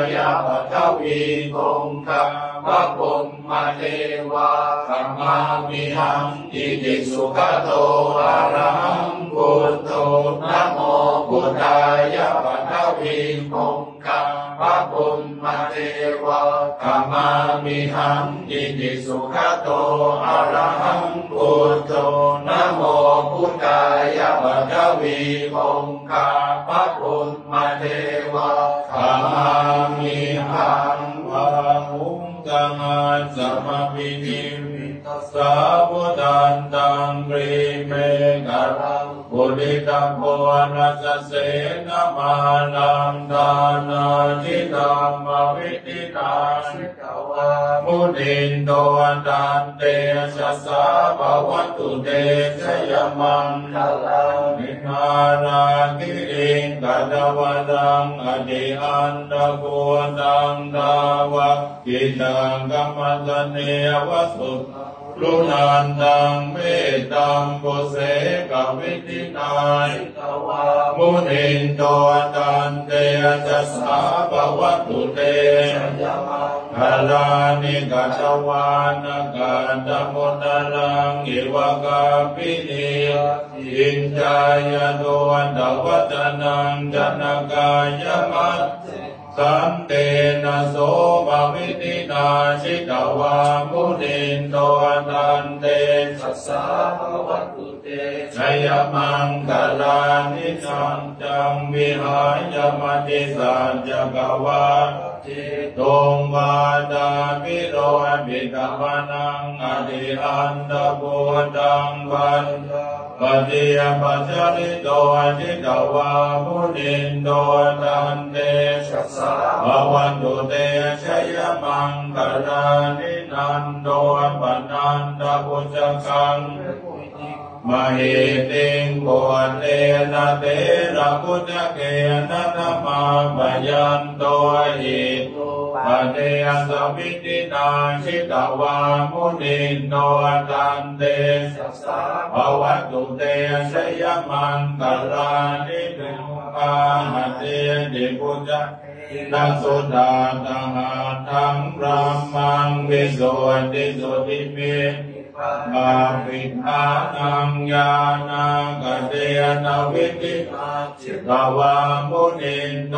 ายะปัทวีคงคาพระพุมมาเทวาธรรมามิหังอิติสุขโตอะระหังพุทโธนะโมพุทธายะปัทวีคงคาพระพุมมาเทวาธรรมามิหังอิติสุขโตอะระหังพุทโธนะโมพุทธายะปัทวีคงคาพระพุมมาเทวาธรรมา มิหังวะหุงกังอาสมมินิมิตัสสะพุทธันตั งรีเมกะรังบุริตังโพนัสเสนมานังดานาทิตังมวิติตาสิกวามุนินโตตันเตสัสสะภวัตุเตชยมังคลังนินานาคิริงกัตวดังอดิอันตะโกตังดาวะกิตังกัมมันตเนวสุต ลุนันตังเมตตังโกเสกวิตินายตวามุนินโตตันเตจัสสะภวัตุเตยมังคลานิกัตวานกัตมุตลังอิวกาปินิอินจายโนตวัตนังจันกายมัต สันเตนะโสภวิตินาชิตวามุนินโตตันเตสัสสะวัตุ ชยมังคลานิจังจังวิหายมติสัจจกวาทิตงวาดาปิโรปิกวานังอดิอันตะโพตังวันปฏิยปัจจริโตจิตวามุนินโตตันเตชัสสะภวันตุเตชยมังคลานินันโตปนันตะพุจกัง มหิติงโกเตนะเตระพุทธเกนะธรรมาปยันโตหิปเตสัมพิตินาชิตวามุนินโนตันเตสสะภวัตุเตชยมังคลานิทุกาหเตติพุทธนัสสุดาตังหัตังพระมังวิโสติสุติเม บาปิทานังญาณกเตนวิติมาจิตวามุนินโต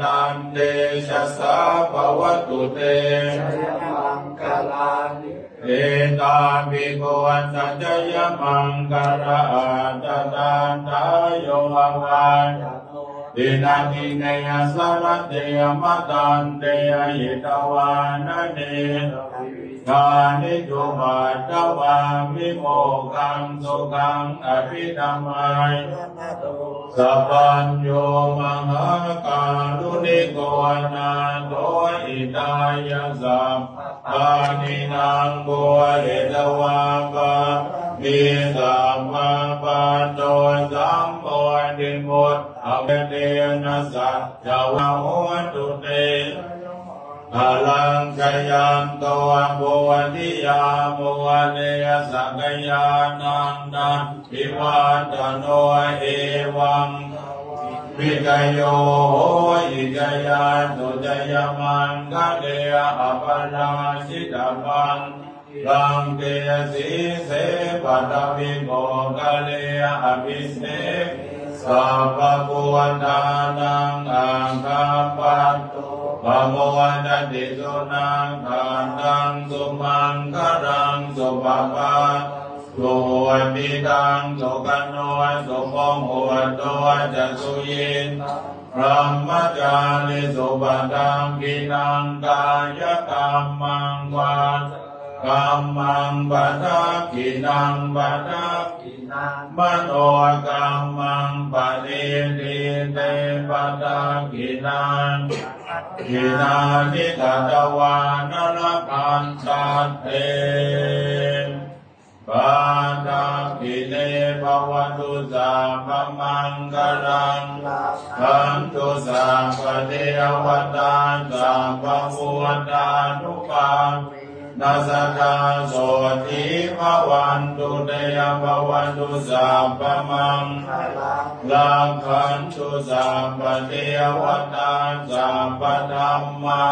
ตันเตชัสสะภวัตุเตชยมังคลานิเอตาภิโกวันสัจยมังคลาตตานตายโยภานตินาทิเนยสารเตยมตันเตยหิตวานเน กานิจุมาตวามิโมกังสุขังอภิธรรมัยสัพพัญโยมหาการุณิโกนาโตอิตายะสัพปานินางโกเอตวาปะมีสัมมาปันโตสัมโพธิมุตอเวเตนะสัจจวะโหตุเต พลังกยันตัวบัวทิยาบัวเนยสักยานันดันพิวัตโนเอวังวิกโยโหอิกยาตุจยมันกะเดอปนาชิตบังรังเกสีเสปัตวิโมกะเลยอภิเสสัพพะปุวันดานังอังคาปัตตุ ปโมวันติสุนังทานังสุมังคารังสุปปาสุวันติตังสุกันโนสุโมโหโตจะสุยินพระมจาริสุปตังกินังกายกรรมังวากัมมังปัทากินังปัทากินังมโนกัมมังปะเนติเตปัทากินัง ทินานิกัตวานรกันตันเตปาตากิเนปวัตุสาพมังกรังขันตุสาปเทวตาสาปะมุตตานุปัง นัสตาโสติภวันตุเตยภวันตุสัพพมังลังคันตุสัพพเทวตาสัพพธรรมา